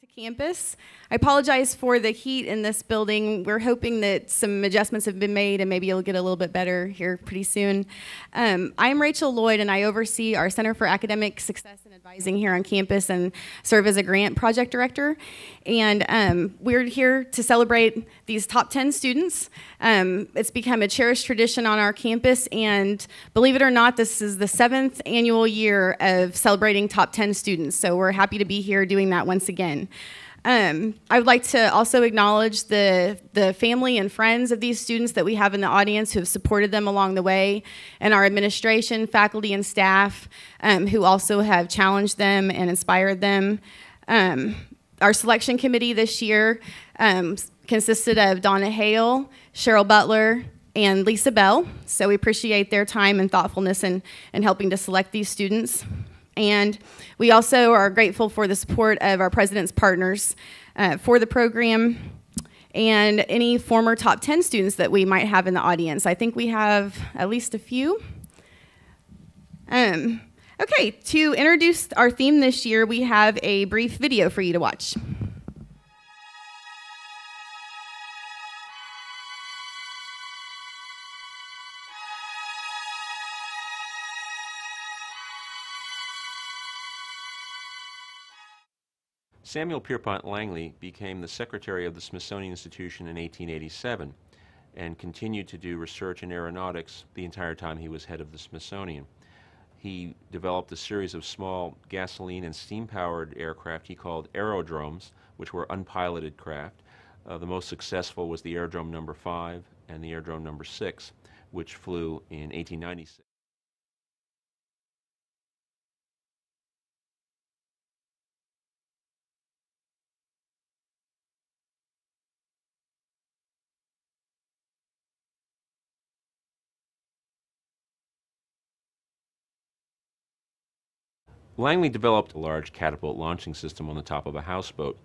to campus. I apologize for the heat in this building. We're hoping that some adjustments have been made and maybe it'll get a little bit better here pretty soon. Um, I'm Rachel Lloyd and I oversee our Center for Academic Success and Advising here on campus and serve as a grant project director. And um, we're here to celebrate these top 10 students. Um, it's become a cherished tradition on our campus, and believe it or not, this is the seventh annual year of celebrating top 10 students. So we're happy to be here doing that once again. Um, I would like to also acknowledge the, the family and friends of these students that we have in the audience who have supported them along the way, and our administration, faculty, and staff um, who also have challenged them and inspired them. Um, our selection committee this year um, consisted of Donna Hale, Cheryl Butler, and Lisa Bell. So we appreciate their time and thoughtfulness in, in helping to select these students. And we also are grateful for the support of our president's partners uh, for the program and any former top 10 students that we might have in the audience. I think we have at least a few. Um, okay, to introduce our theme this year, we have a brief video for you to watch. Samuel Pierpont Langley became the secretary of the Smithsonian Institution in 1887 and continued to do research in aeronautics the entire time he was head of the Smithsonian. He developed a series of small gasoline and steam powered aircraft he called aerodromes, which were unpiloted craft. Uh, the most successful was the Aerodrome number 5 and the Aerodrome number 6, which flew in 1896. Langley developed a large catapult launching system on the top of a houseboat.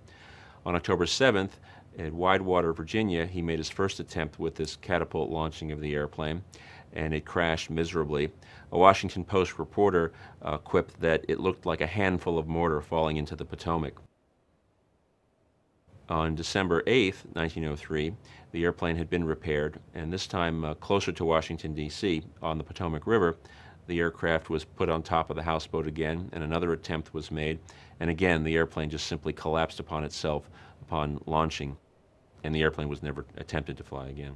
On October 7th, at Widewater, Virginia, he made his first attempt with this catapult launching of the airplane, and it crashed miserably. A Washington Post reporter uh, quipped that it looked like a handful of mortar falling into the Potomac. On December 8, 1903, the airplane had been repaired, and this time uh, closer to Washington, D.C., on the Potomac River, the aircraft was put on top of the houseboat again, and another attempt was made. And again, the airplane just simply collapsed upon itself upon launching, and the airplane was never attempted to fly again.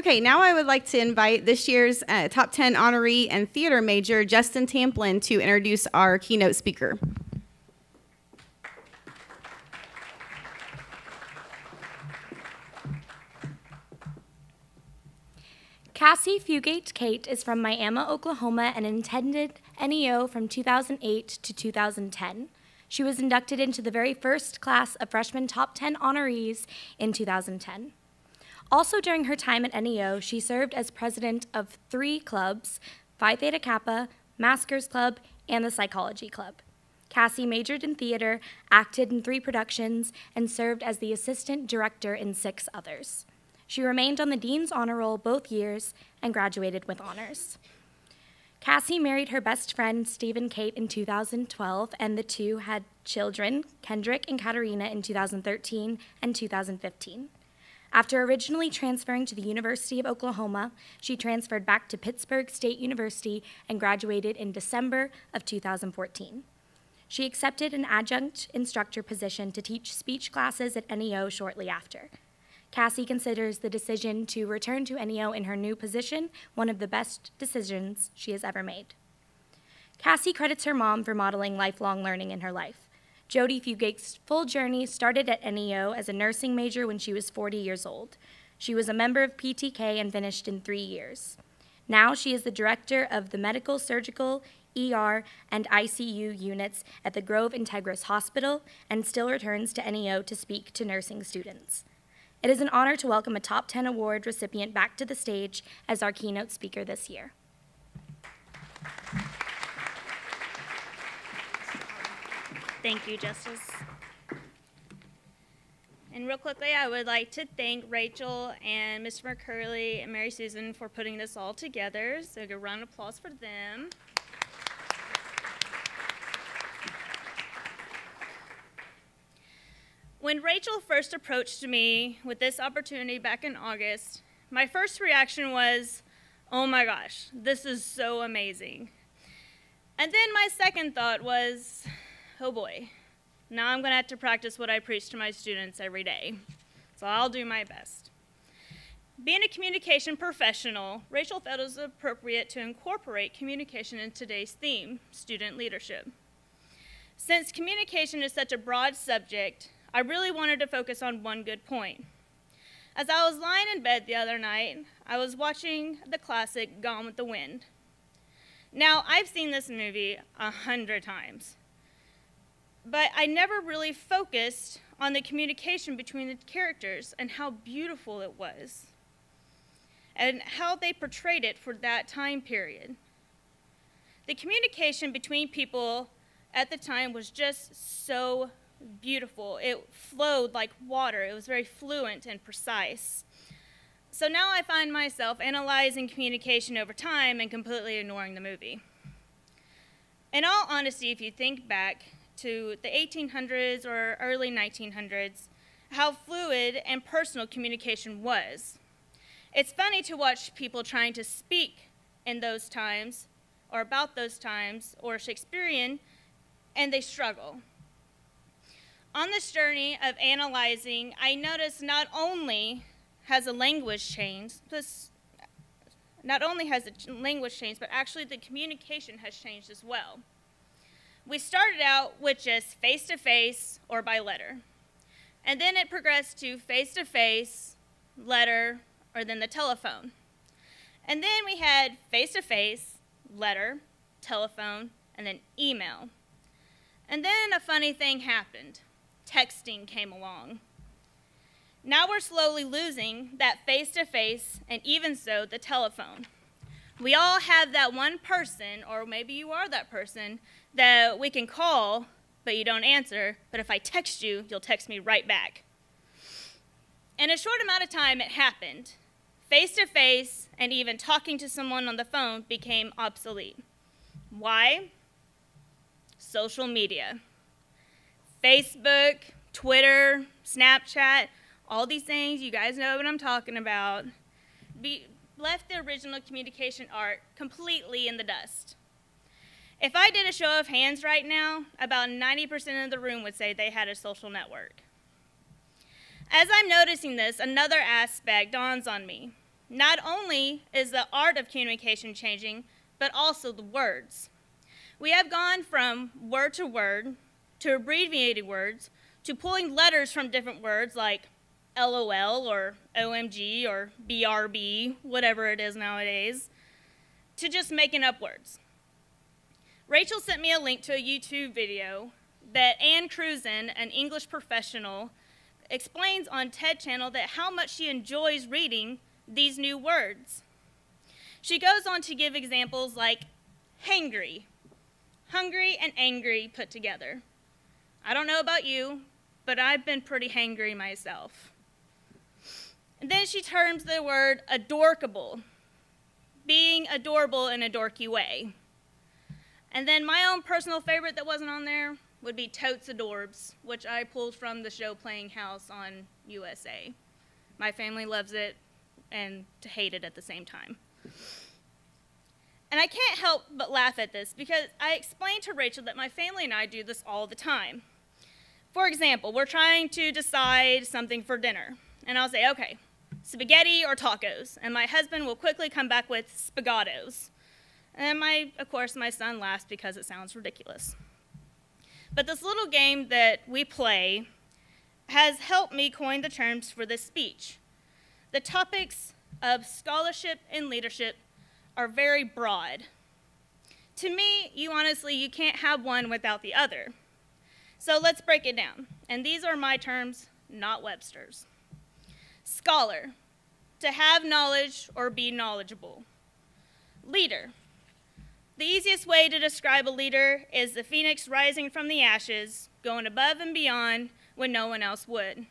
Okay, now I would like to invite this year's uh, top 10 honoree and theater major, Justice Tamplin, to introduce our keynote speaker. Cassie Fugate Kate is from Miami, Oklahoma, and attended NEO from 2008 to 2010. She was inducted into the very first class of freshman top 10 honorees in 2010. Also during her time at NEO, she served as president of three clubs, Phi Theta Kappa, Maskers Club, and the Psychology Club. Cassie majored in theater, acted in three productions, and served as the assistant director in six others. She remained on the Dean's Honor Roll both years and graduated with honors. Cassie married her best friend, Stephen Kate, in 2012, and the two had children, Kendrick and Katarina, in 2013 and 2015. After originally transferring to the University of Oklahoma, she transferred back to Pittsburg State University and graduated in December of 2014. She accepted an adjunct instructor position to teach speech classes at NEO shortly after. Cassie considers the decision to return to NEO in her new position one of the best decisions she has ever made. Cassie credits her mom for modeling lifelong learning in her life. Jody Fugate's full journey started at NEO as a nursing major when she was 40 years old. She was a member of PTK and finished in three years. Now she is the director of the medical, surgical, ER, and ICU units at the Grove Integris Hospital and still returns to NEO to speak to nursing students. It is an honor to welcome a Top 10 Award recipient back to the stage as our keynote speaker this year. Thank you, Justice. And real quickly, I would like to thank Rachel and Mr. McCurley and Mary Susan for putting this all together. So a round of applause for them. When Rachel first approached me with this opportunity back in August, my first reaction was, oh my gosh, this is so amazing. And then my second thought was, oh boy, now I'm going to have to practice what I preach to my students every day. So I'll do my best. Being a communication professional, Rachel felt it was appropriate to incorporate communication in today's theme, student leadership. Since communication is such a broad subject, I really wanted to focus on one good point. As I was lying in bed the other night, I was watching the classic Gone with the Wind. Now, I've seen this movie a hundred times, but I never really focused on the communication between the characters and how beautiful it was, and how they portrayed it for that time period. The communication between people at the time was just so beautiful. It flowed like water. It was very fluent and precise. So now I find myself analyzing communication over time and completely ignoring the movie. In all honesty, if you think back to the 1800s or early 1900s, how fluid and personal communication was. It's funny to watch people trying to speak in those times or about those times or Shakespearean, and they struggle. On this journey of analyzing, I noticed not only has a language changed, plus not only has the language changed, but actually the communication has changed as well. We started out with just face to face or by letter. And then it progressed to face to face, letter, or then the telephone. And then we had face to face, letter, telephone, and then email. And then a funny thing happened texting came along. Now we're slowly losing that face to face and even so the telephone. We all have that one person, or maybe you are that person, that we can call, but you don't answer. But if I text you, you'll text me right back. In a short amount of time, it happened. Face to face and even talking to someone on the phone became obsolete. Why? Social media. Facebook, Twitter, Snapchat, all these things, you guys know what I'm talking about, be, left the original communication art completely in the dust. If I did a show of hands right now, about 90% of the room would say they had a social network. As I'm noticing this, another aspect dawns on me. not only is the art of communication changing, but also the words. We have gone from word to word to abbreviated words to pulling letters from different words like LOL or OMG or BRB, whatever it is nowadays, to just making up words. Rachel sent me a link to a YouTube video that Anne Curzan, an English professional, explains on TED Channel that how much she enjoys reading these new words. She goes on to give examples like hangry, hungry and angry put together. I don't know about you, but I've been pretty hangry myself. And then she terms the word adorkable, being adorable in a dorky way. And then my own personal favorite that wasn't on there would be Totes Adorbs, which I pulled from the show Playing House on USA. My family loves it and to hate it at the same time. And I can't help but laugh at this because I explained to Rachel that my family and I do this all the time. For example, we're trying to decide something for dinner, and I'll say, okay, spaghetti or tacos, and my husband will quickly come back with spaghettos. And my, of course, my son laughs because it sounds ridiculous. But this little game that we play has helped me coin the terms for this speech. The topics of scholarship and leadership are very broad. To me, you honestly, you can't have one without the other. So let's break it down. And these are my terms, not Webster's. Scholar, to have knowledge or be knowledgeable. Leader, the easiest way to describe a leader is the phoenix rising from the ashes, going above and beyond when no one else would.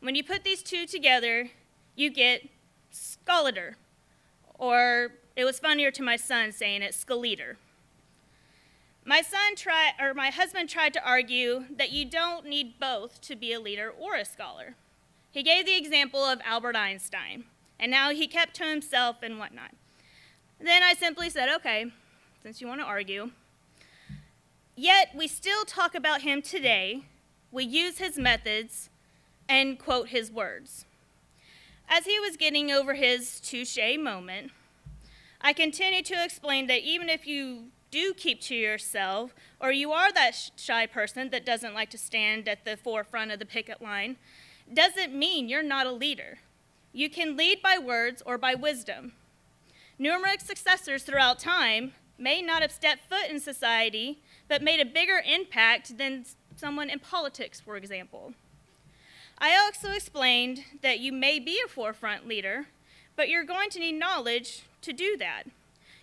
When you put these two together, you get scholiter, or it was funnier to my son saying it, scaleater. My son tried, or my husband tried to argue that you don't need both to be a leader or a scholar. He gave the example of Albert Einstein, and now he kept to himself and whatnot. Then I simply said, okay, since you want to argue. Yet we still talk about him today. We use his methods and quote his words. As he was getting over his touche moment, I continued to explain that even if you do keep to yourself, or you are that shy person that doesn't like to stand at the forefront of the picket line, doesn't mean you're not a leader. You can lead by words or by wisdom. Numerous successors throughout time may not have stepped foot in society, but made a bigger impact than someone in politics, for example. I also explained that you may be a forefront leader, but you're going to need knowledge to do that.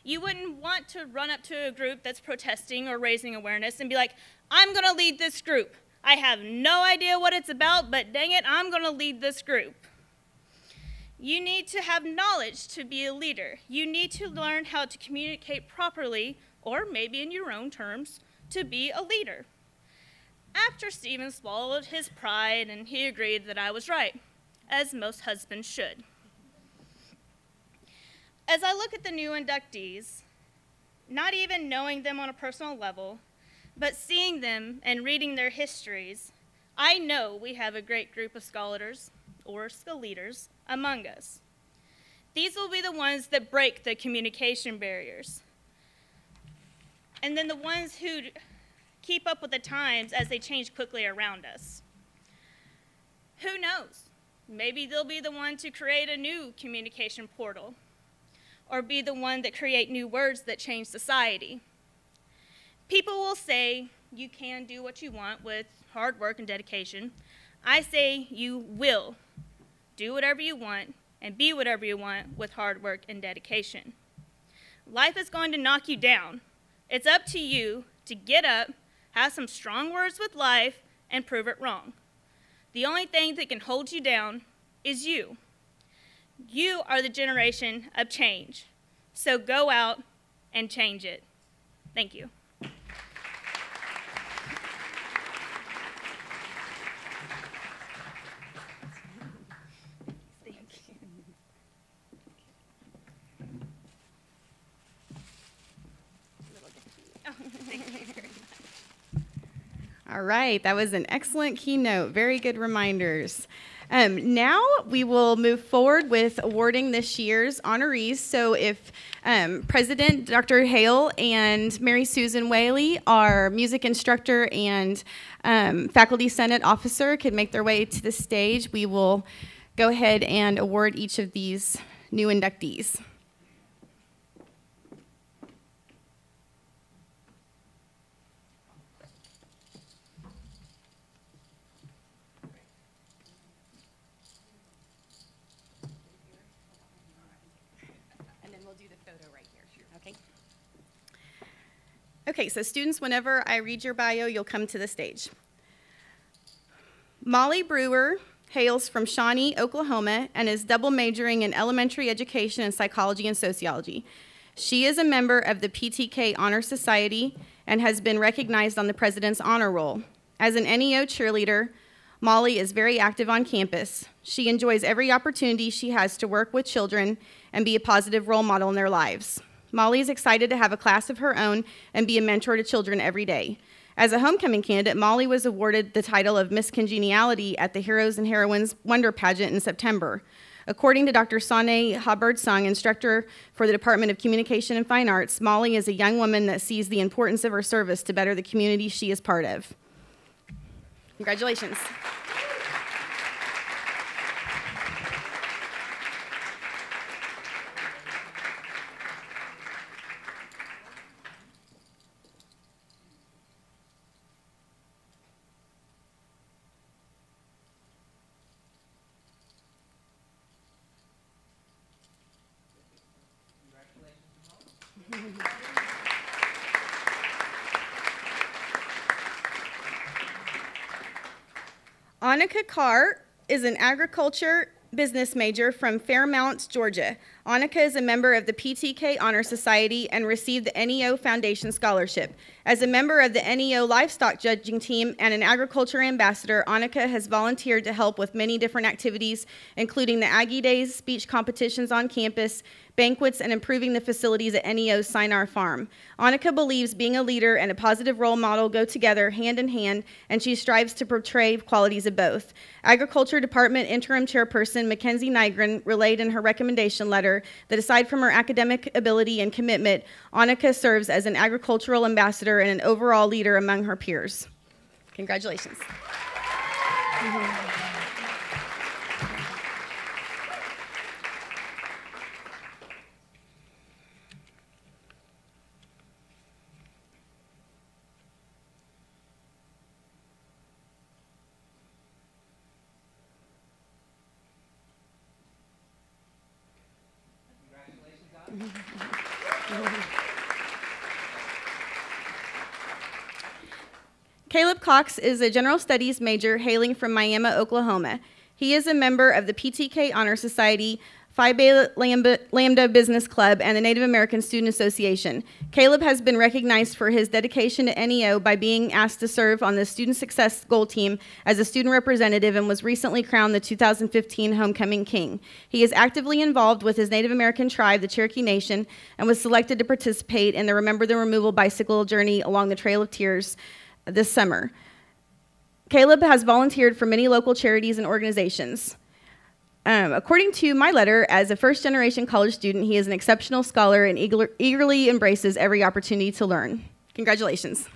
You wouldn't want to run up to a group that's protesting or raising awareness and be like, I'm going to lead this group. I have no idea what it's about, but dang it, I'm going to lead this group. You need to have knowledge to be a leader. You need to learn how to communicate properly, or maybe in your own terms, to be a leader. After Stephen swallowed his pride and he agreed that I was right, as most husbands should. As I look at the new inductees, not even knowing them on a personal level, but seeing them and reading their histories, I know we have a great group of scholars, or leaders among us. These will be the ones that break the communication barriers. And then the ones who keep up with the times as they change quickly around us. Who knows? Maybe they'll be the one to create a new communication portal or be the one that create new words that change society. People will say you can do what you want with hard work and dedication. I say you will do whatever you want, and be whatever you want with hard work and dedication. Life is going to knock you down. It's up to you to get up, have some strong words with life, and prove it wrong. The only thing that can hold you down is you. You are the generation of change. So go out and change it. Thank you. All right, that was an excellent keynote. Very good reminders. Um, now we will move forward with awarding this year's honorees. So if um, President Dr. Hale and Mary Susan Whaley, our music instructor and um, faculty senate officer, could make their way to the stage, we will go ahead and award each of these new inductees. Do the photo right here. Okay. Okay, so students, whenever I read your bio, you'll come to the stage. Molly Brewer hails from Shawnee, Oklahoma, and is double majoring in elementary education and psychology and sociology. She is a member of the PTK Honor Society and has been recognized on the President's Honor Roll. As an NEO cheerleader, Molly is very active on campus. She enjoys every opportunity she has to work with children and be a positive role model in their lives. Molly is excited to have a class of her own and be a mentor to children every day. As a homecoming candidate, Molly was awarded the title of Miss Congeniality at the Heroes and Heroines Wonder Pageant in September. According to Dr. Sane Haberdsong, instructor for the Department of Communication and Fine Arts, Molly is a young woman that sees the importance of her service to better the community she is part of. Congratulations. Annika Carr is an agriculture business major from Fairmount, Georgia. Annika is a member of the PTK Honor Society and received the NEO Foundation Scholarship. As a member of the NEO Livestock Judging Team and an agriculture ambassador, Annika has volunteered to help with many different activities, including the Aggie Days, speech competitions on campus, banquets, and improving the facilities at NEO's Sinar Farm. Annika believes being a leader and a positive role model go together hand in hand, and she strives to portray qualities of both. Agriculture Department Interim Chairperson Mackenzie Nygren relayed in her recommendation letter that aside from her academic ability and commitment, Annika serves as an agricultural ambassador and an overall leader among her peers. Congratulations. Mm-hmm. Caleb Cox is a general studies major hailing from Miami, Oklahoma. He is a member of the PTK Honor Society, Phi Beta Lambda, Lambda Business Club, and the Native American Student Association. Caleb has been recognized for his dedication to NEO by being asked to serve on the Student Success Goal Team as a student representative and was recently crowned the 2015 Homecoming King. He is actively involved with his Native American tribe, the Cherokee Nation, and was selected to participate in the Remember the Removal bicycle journey along the Trail of Tears this summer. Caleb has volunteered for many local charities and organizations. Um, according to my letter, as a first generation college student, he is an exceptional scholar and eager, eagerly embraces every opportunity to learn. Congratulations.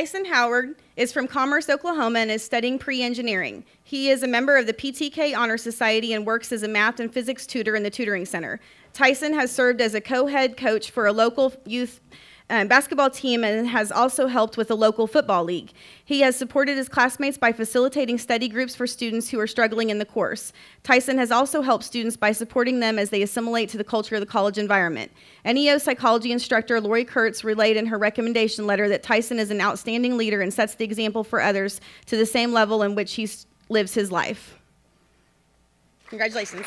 Tyson Howard is from Commerce, Oklahoma, and is studying pre engineering. He is a member of the PTK Honor Society and works as a math and physics tutor in the Tutoring Center. Tyson has served as a co head coach for a local youth um, basketball team and has also helped with a local football league. He has supported his classmates by facilitating study groups for students who are struggling in the course. Tyson has also helped students by supporting them as they assimilate to the culture of the college environment. NEO psychology instructor Lori Kurtz relayed in her recommendation letter that Tyson is an outstanding leader and sets the example for others to the same level in which he lives his life. Congratulations.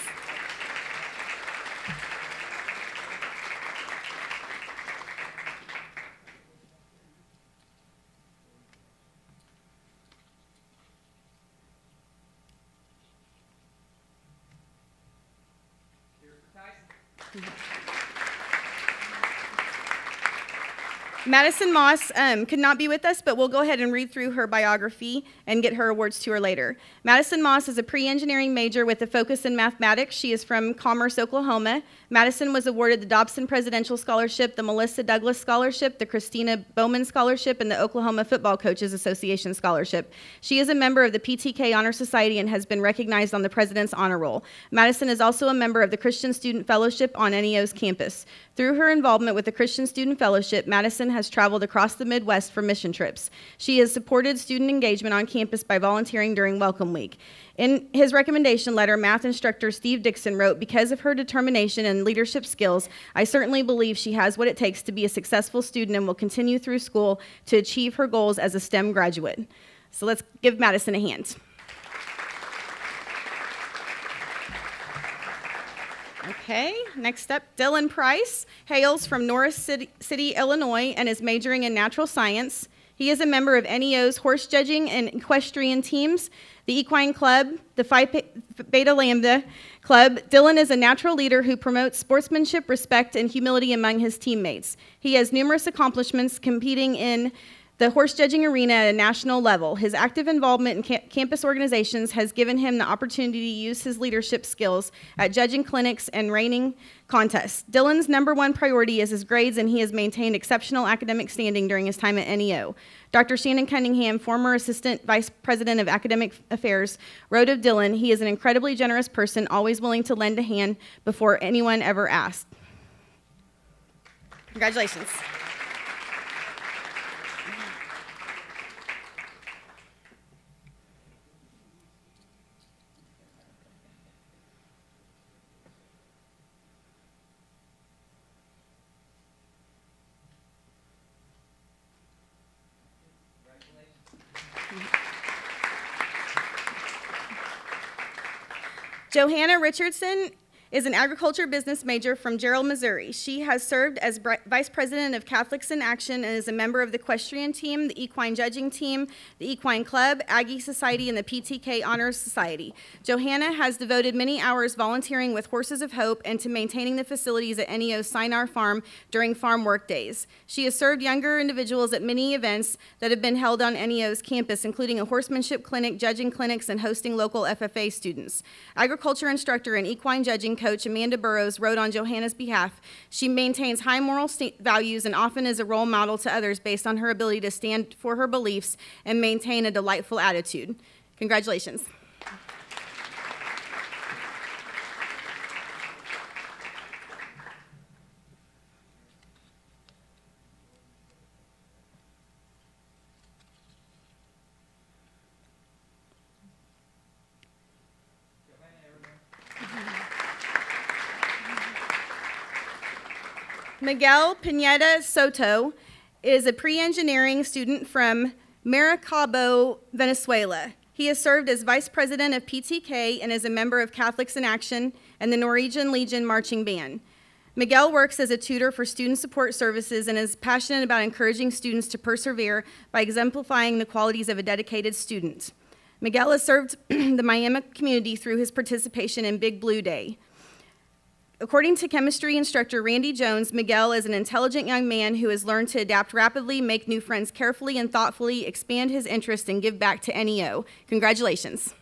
Madison Moss um, could not be with us, but we'll go ahead and read through her biography and get her awards to her later. Madison Moss is a pre engineering major with a focus in mathematics. She is from Commerce, Oklahoma. Madison was awarded the Dobson Presidential Scholarship, the Melissa Douglas Scholarship, the Christina Bowman Scholarship, and the Oklahoma Football Coaches Association Scholarship. She is a member of the PTK Honor Society and has been recognized on the President's Honor Roll. Madison is also a member of the Christian Student Fellowship on NEO's campus. Through her involvement with the Christian Student Fellowship, Madison has traveled across the Midwest for mission trips. She has supported student engagement on campus by volunteering during Welcome Week. In his recommendation letter, math instructor Steve Dixon wrote, Because of her determination and leadership skills, I certainly believe she has what it takes to be a successful student and will continue through school to achieve her goals as a STEM graduate. So let's give Madison a hand. Okay, next up, Dylan Price hails from Norris City, City, Illinois, and is majoring in natural science. He is a member of NEO's horse judging and equestrian teams, the Equine Club, the Phi Beta Lambda Club. Dylan is a natural leader who promotes sportsmanship, respect, and humility among his teammates. He has numerous accomplishments competing in the horse judging arena at a national level. His active involvement in ca- campus organizations has given him the opportunity to use his leadership skills at judging clinics and reining contests. Dylan's number one priority is his grades, and he has maintained exceptional academic standing during his time at NEO. Dr. Shannon Cunningham, former Assistant Vice President of Academic Affairs, wrote of Dylan, he is an incredibly generous person, always willing to lend a hand before anyone ever asked. Congratulations. Johanna Richardson is an agriculture business major from Gerald, Missouri. She has served as vice president of Catholics in Action and is a member of the equestrian team, the equine judging team, the equine club, Aggie Society, and the PTK Honors Society. Johanna has devoted many hours volunteering with Horses of Hope and to maintaining the facilities at NEO's Sinar Farm during farm work days. She has served younger individuals at many events that have been held on NEO's campus, including a horsemanship clinic, judging clinics, and hosting local FFA students. Agriculture instructor and equine judging coach Amanda Burrows wrote on Johanna's behalf, she maintains high moral values and often is a role model to others based on her ability to stand for her beliefs and maintain a delightful attitude. Congratulations. Miguel Pineda Soto is a pre engineering student from Maracaibo, Venezuela. He has served as vice president of PTK and is a member of Catholics in Action and the Norwegian Legion Marching Band. Miguel works as a tutor for student support services and is passionate about encouraging students to persevere by exemplifying the qualities of a dedicated student. Miguel has served the Miami community through his participation in Big Blue Day. According to chemistry instructor Randy Jones, Miguel is an intelligent young man who has learned to adapt rapidly, make new friends carefully and thoughtfully, expand his interest, and give back to NEO. Congratulations.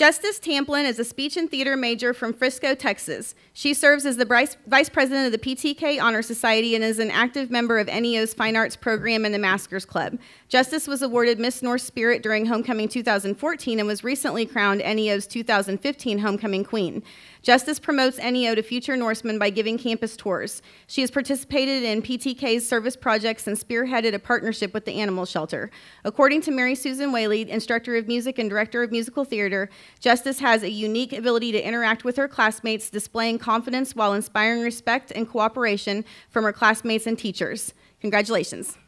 Justice Tamplin is a speech and theater major from Frisco, Texas. She serves as the vice president of the PTK Honor Society and is an active member of NEO's Fine Arts program and the Maskers Club. Justice was awarded Miss Norse Spirit during Homecoming 2014 and was recently crowned NEO's 2015 Homecoming Queen. Justice promotes NEO to future Norsemen by giving campus tours. She has participated in PTK's service projects and spearheaded a partnership with the animal shelter. According to Mary Susan Whaley, instructor of music and director of musical theater, Justice has a unique ability to interact with her classmates, displaying confidence while inspiring respect and cooperation from her classmates and teachers. Congratulations.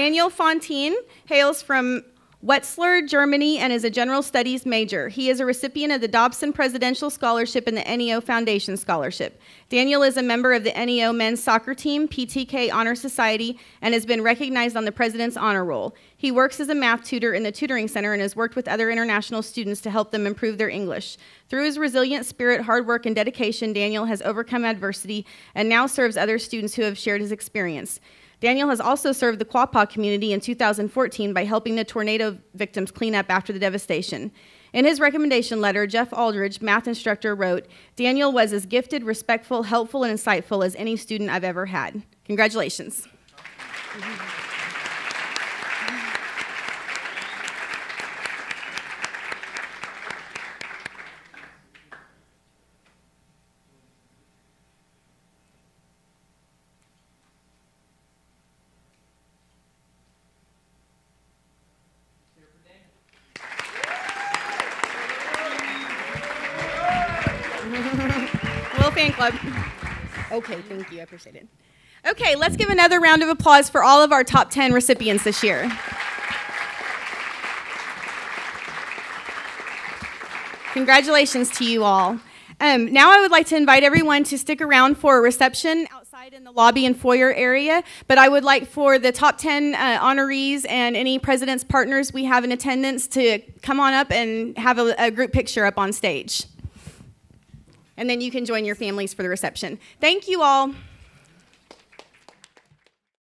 Daniel Fontaine hails from Wetzlar, Germany, and is a general studies major. He is a recipient of the Dobson Presidential Scholarship and the NEO Foundation Scholarship. Daniel is a member of the NEO men's soccer team, PTK Honor Society, and has been recognized on the President's Honor Roll. He works as a math tutor in the Tutoring Center and has worked with other international students to help them improve their English. Through his resilient spirit, hard work, and dedication, Daniel has overcome adversity and now serves other students who have shared his experience. Daniel has also served the Quapaw community in 2014 by helping the tornado victims clean up after the devastation. In his recommendation letter, Jeff Aldridge, math instructor, wrote Daniel was as gifted, respectful, helpful, and insightful as any student I've ever had. Congratulations. Fan Club. Okay, thank you. I appreciate it. Okay, let's give another round of applause for all of our top 10 recipients this year. Congratulations to you all. Um, now I would like to invite everyone to stick around for a reception outside in the lobby and foyer area. But I would like for the top 10 uh, honorees and any president's partners we have in attendance to come on up and have a, a group picture up on stage. And then you can join your families for the reception. Thank you all.